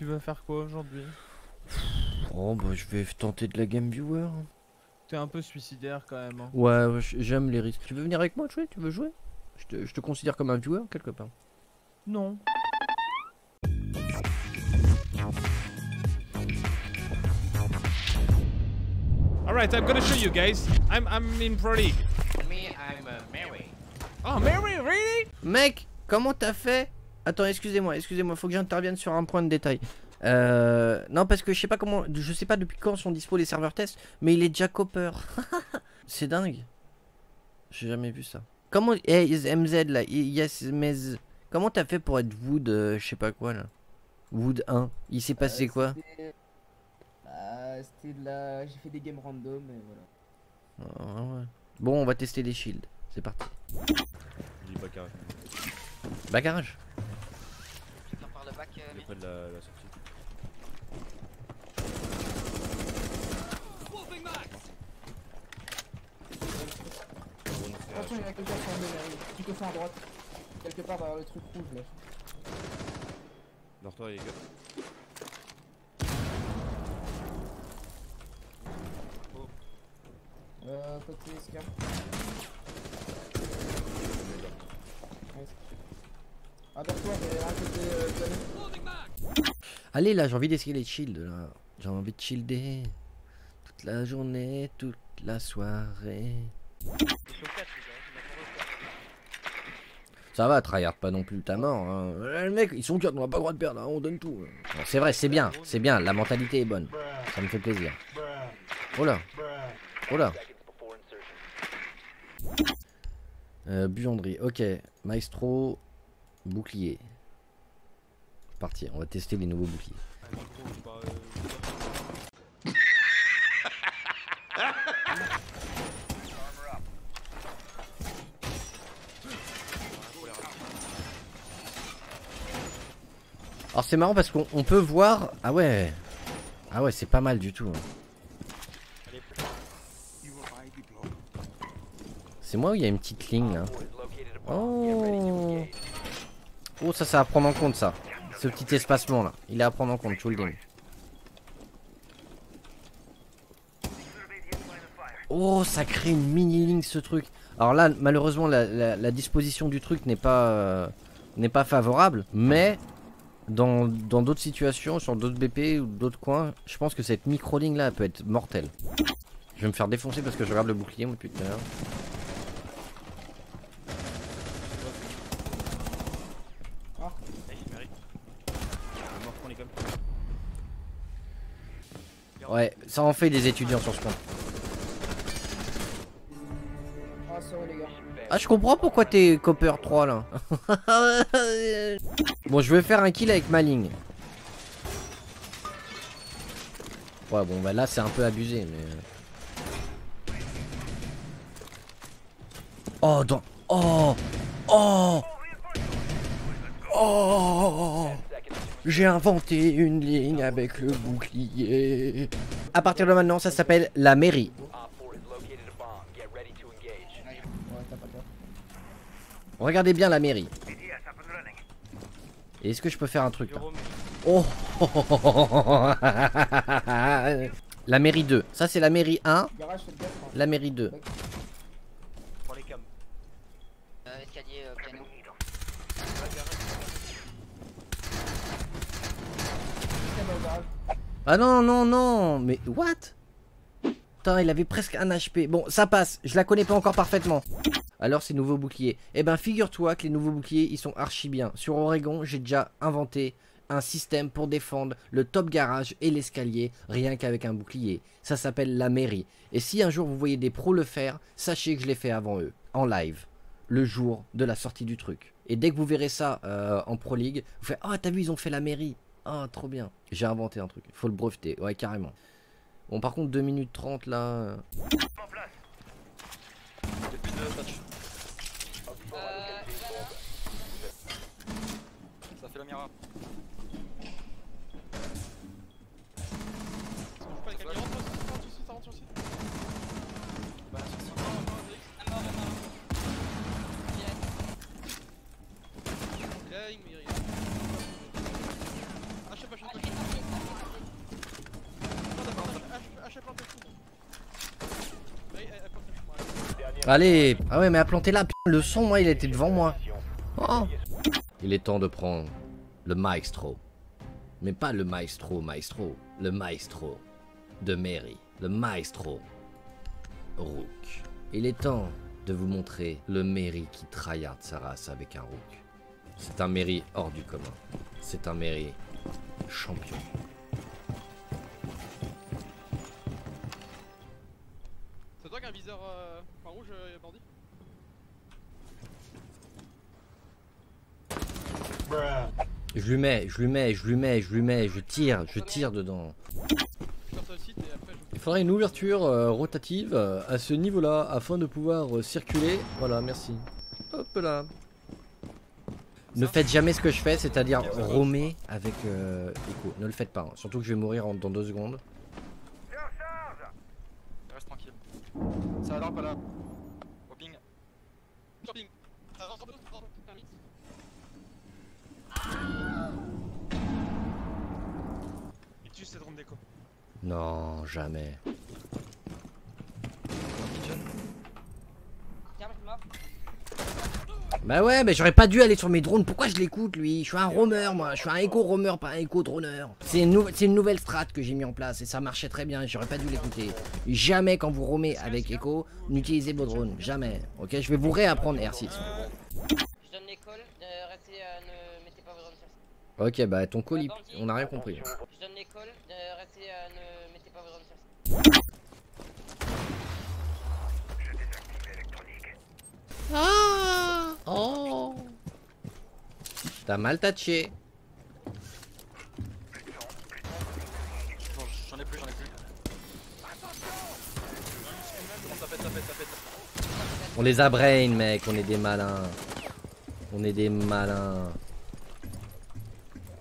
Tu vas faire quoi aujourd'hui? Oh bah je vais tenter de la game viewer. T'es un peu suicidaire quand même. hein. Ouais, j'aime les risques. Tu veux venir avec moi jouer? Tu veux jouer? Je te, je te considère comme un viewer quelque part. Non. Alright, I'm gonna show you guys. I'm I'm in Pro League. Me, I'm uh, Mary. Oh, Mary, really? Mec, comment t'as fait? Attends, excusez-moi, excusez-moi, faut que j'intervienne sur un point de détail. Euh, non, parce que je sais pas comment, je sais pas depuis quand sont dispo les serveurs test, mais il est déjà copper. C'est dingue. J'ai jamais vu ça. Comment, hey, MZ là, yes, mais comment t'as fait pour être Wood, euh, je sais pas quoi là? Wood 1, il s'est passé quoi? C'était bah, c'était de la... J'ai fait des games random et voilà. Ah, ouais. Bon, on va tester les shields. C'est parti. Pas. Bah garage. J'attends par le bac. euh, Il est près de la, la sortie. Attention, il y en a quelqu'un sur le mairie. Tout au fond à droite. Quelque part derrière le truc rouge là. Vers toi les gars. Euh, côté escale. Ah, vers toi, mais à côté euh, de la- Allez là, j'ai envie d'essayer les shields là. J'ai envie de shielder. Toute la journée, toute la soirée. Ça va, tryhard pas non plus ta mort. Hein. Euh, Les ils sont quatre, on a pas le droit de perdre, hein, on donne tout. Bon, c'est vrai, c'est bien, c'est bien, la mentalité est bonne. Ça me fait plaisir. Oh là, oh là. Euh, buanderie, ok. Maestro, bouclier. On va tester les nouveaux boucliers. Alors c'est marrant parce qu'on on peut voir... Ah ouais Ah ouais c'est pas mal du tout. hein. C'est moi ou il y a une petite ligne là? Oh Oh ça ça à prendre en compte ça. Ce petit espacement là. Il est à prendre en compte, vous le dis. Oh ça crée une mini ligne ce truc. Alors là malheureusement la, disposition du truc n'est pas euh, n'est pas favorable. Mais dans d'autres situations, sur d'autres BP ou d'autres coins, je pense que cette micro ligne là peut être mortelle. Je vais me faire défoncer parce que je regarde le bouclier moi depuis tout. Ouais, ça en fait des étudiants sur ce point. Ah. Ah, je comprends pourquoi t'es Copper 3 là. bon, je vais faire un kill avec ma ligne. Ouais, bon, bah là c'est un peu abusé, mais. Oh, dans. Oh Oh Oh J'ai inventé une ligne avec le bouclier. À partir de maintenant, ça s'appelle la mairie. Regardez bien la mairie. Est-ce que je peux faire un truc là Oh La mairie 2. Ça c'est la mairie 1, Garage, faites gaffe. hein. la mairie 2. Euh, escalier, euh, piano. Escale dans le garage. Ah non, non, non Mais what? Putain, il avait presque un HP. Bon, ça passe. Je la connais pas encore parfaitement. Alors, ces nouveaux boucliers. Eh ben, figure-toi que les nouveaux boucliers, ils sont archi bien. Sur Oregon, j'ai déjà inventé un système pour défendre le top garage et l'escalier, rien qu'avec un bouclier. Ça s'appelle la mairie. Et si un jour vous voyez des pros le faire, sachez que je l'ai fait avant eux, en live, le jour de la sortie du truc. Et dès que vous verrez ça euh, en Pro League, vous faites Oh, t'as vu, ils ont fait la mairie. Oh, trop bien. J'ai inventé un truc. Faut le breveter. Ouais, carrément. Bon, par contre, 2 minutes 30 là. euh, Ça fait la mira. Allez Ah ouais mais à planter là, le son moi il était devant moi. Oh. Il est temps de prendre le maestro. Mais pas le maestro maestro, le maestro de Mary, le maestro Rook. Il est temps de vous montrer le Mary qui tryhard sa race avec un Rook. C'est un Mary hors du commun. C'est un Mary champion. Je lui mets, je lui mets, je lui mets, je lui mets, je tire, je tire dedans. Il faudrait une ouverture euh, rotative euh, à ce niveau-là afin de pouvoir euh, circuler. Voilà, merci. Hop là. Ne faites jamais ce que je fais, c'est-à-dire romer avec Echo. Ne le faites pas, hein. surtout que je vais mourir dans deux secondes. Reste tranquille. Ça va pas là. Au ping. Shopping. Ça rentre en deux, ça rentre, permis. Il tue cette ronde d'écho. Non, jamais. Bah ouais, mais j'aurais pas dû aller sur mes drones. Pourquoi je l'écoute lui? Je suis un roamer moi. Je suis un écho roamer, pas un écho droner. C'est une, nou- c'est une nouvelle strat que j'ai mis en place et ça marchait très bien. J'aurais pas dû l'écouter. Jamais quand vous roamez avec Echo, n'utilisez vos drones. Jamais. Ok, je vais vous réapprendre R6. Je donne l'école, euh, restez, euh, ne mettez pas vos drones sur ça. Ok, bah ton colis, on a rien compris. Je donne l'école, euh, restez, euh, ne mettez pas vos drones sur ça. Ah Oh T'as mal touché. Bon, j'en ai plus, j'en ai plus. Bon, ça pète, ça pète, ça pète. On les a brain, mec. On est des malins. On est des malins.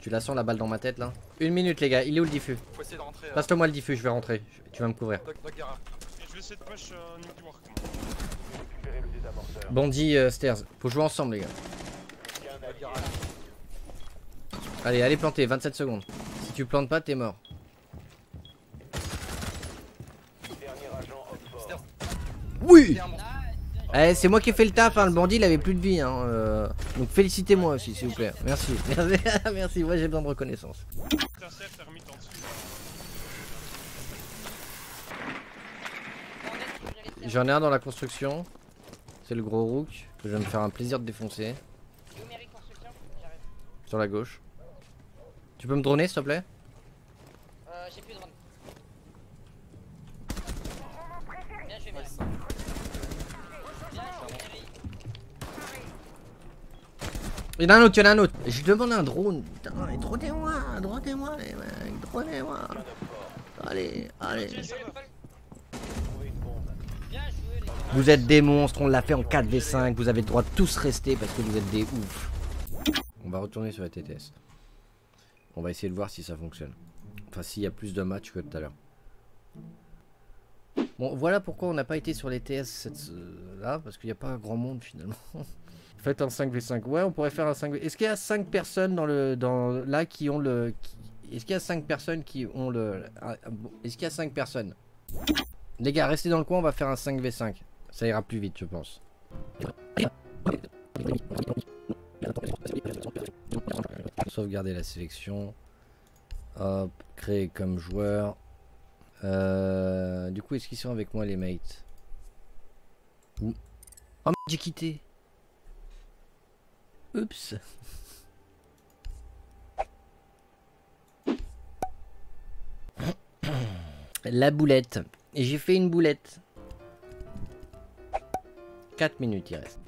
Tu la sens la balle dans ma tête là? Une minute, les gars. Il est où le diffus Faut essayer de rentrer. euh, Passe-le-moi le diffus, je vais rentrer. Tu vas me couvrir. Doc, Doc Gara. Et je vais essayer de push euh. Bandit euh, Stairs. Faut jouer ensemble, les gars. Allez, allez planter. 27 secondes. Si tu plantes pas, t'es mort. Oui. Eh, c'est moi qui ai fait le taf, hein. le bandit il avait plus de vie. Hein. euh, Donc félicitez-moi aussi, s'il vous plaît. Merci. Merci, moi j'ai besoin de reconnaissance. J'en ai un dans la construction. C'est le gros rook que je vais me faire un plaisir de défoncer. Sur la gauche. Tu peux me droner s'il te plaît Euh, j'ai plus de drone. Bien joué, Mary. Bien joué, Mary. Il y en a un autre, il y en a un autre. Je demande un drone. Putain, dronez-moi, dronez-moi les mecs, dronez-moi. Allez, allez. Vous êtes des monstres, on l'a fait en 4v5, vous avez le droit de tous rester parce que vous êtes des oufs. On va retourner sur la TTS. On va essayer de voir si ça fonctionne. Enfin, s'il y a plus de matchs que tout à l'heure. Bon, voilà pourquoi on n'a pas été sur les TS cette, euh, là, parce qu'il n'y a pas grand monde finalement. Faites un 5v5. Ouais, on pourrait faire un 5v. Est-ce qu'il y a 5 personnes dans le dans là qui ont le qui- Est-ce qu'il y a 5 personnes qui ont le Est-ce qu'il y a 5 personnes? Les gars, restez dans le coin, on va faire un 5v5. Ça ira plus vite, je pense. Sauvegarder la sélection. Hop, créer comme joueur. Euh, du coup, est-ce qu'ils sont avec moi les mates? Oh, j'ai quitté. La boulette. Et j'ai fait une boulette. 4 minutes il reste.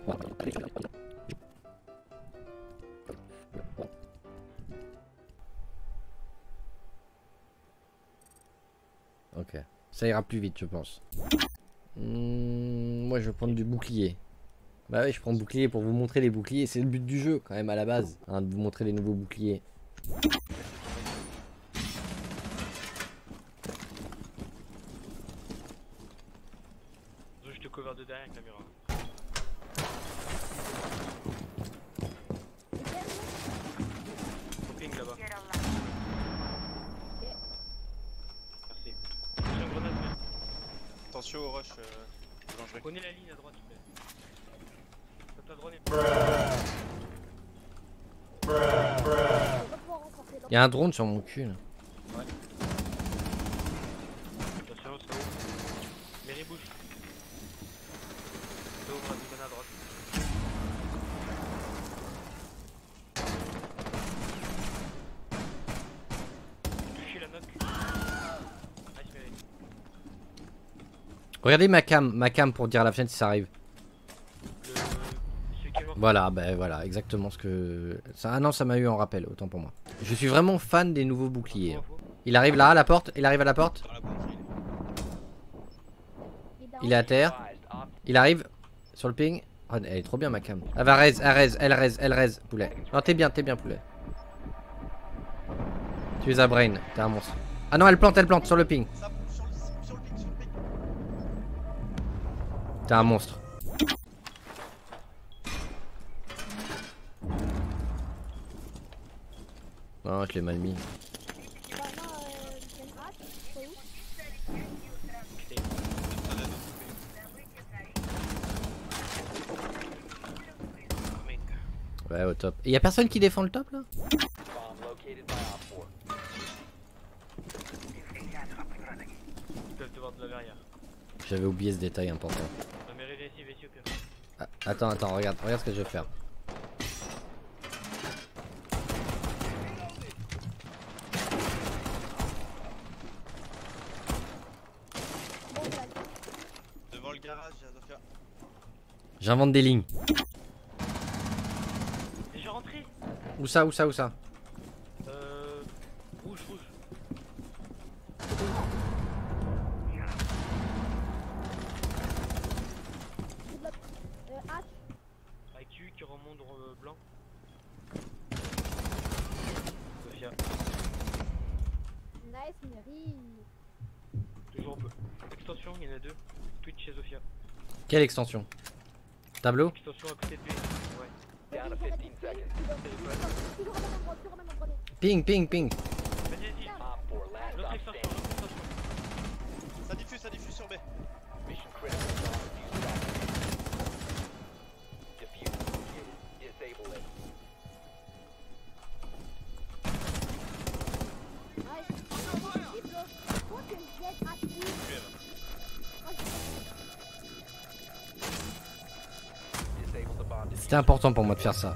Ok. Ça ira plus vite, je pense. Hmm, moi, je vais prendre du bouclier. Bah oui, je prends le bouclier pour vous montrer les boucliers. C'est le but du jeu, quand même, à la base. hein, de vous montrer les nouveaux boucliers. Je te cover de derrière avec la caméra. Au ping là-bas. Merci. J'ai une grenade, mais. Attention au rush. euh, dangereux. Prenez la ligne à droite, s'il vous plaît. Top la drone est- Y'a un drone sur mon cul là. Attention, ça ouvre. Mairie bouge. Ça ouvre, la bonne à droite. Touchez la knock. Nice. Regardez ma cam, ma cam pour dire à la fenêtre si ça arrive. Le... Celui qui est mort. Voilà, ben voilà, exactement ce que. Ah non, ça m'a eu en rappel, autant pour moi. Je suis vraiment fan des nouveaux boucliers. Il arrive là, à la porte, il arrive à la porte. Il est- à terre. Il arrive sur le ping. Oh, elle est trop bien ma cam. Elle va raise, elle raise, elle raise, elle raise, poulet. Non, t'es bien, t'es bien, poulet. Tu es à brain, t'es un monstre. Ah non, elle plante, elle plante sur le ping. T'es un monstre. Non, je l'ai mal mis. Ouais, au top. Et y a personne qui défend le top là? J'avais oublié ce détail important. Ah, attends, attends, regarde, regarde ce que je vais faire. Devant le garage, il y a Zofia. J'invente des lignes. Déjà rentré Où ça, où ça, où ça Euh. Rouge, rouge. Avec Q qui remonte euh, blanc. Sofia, Nice, Mary. toujours un peu. Extension, il y en a deux. Twitch chez Sofia. Quelle extension? Tableau. Ping, ping, ping. C'était important pour moi de faire ça.